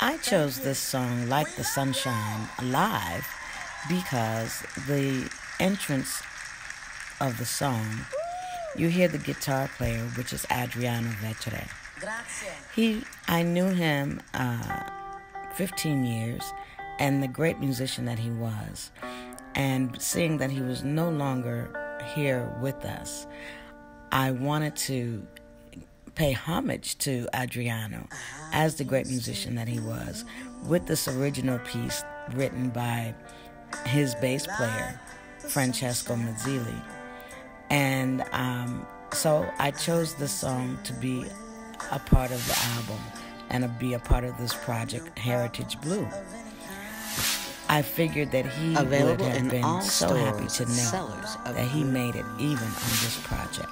I chose this song, Like the Sunshine, live because the entrance of the song, you hear the guitar player, which is Adriano Vetre. He, I knew him uh, 15 years, and the great musician that he was, and seeing that he was no longer here with us, I wanted to pay homage to Adriano as the great musician that he was with this original piece written by his bass player, Francesco Mazzilli. And um, so I chose this song to be a part of the album and to be a part of this project, Heritage Blue. I figured that he Available would have been so happy to know that he made it even on this project.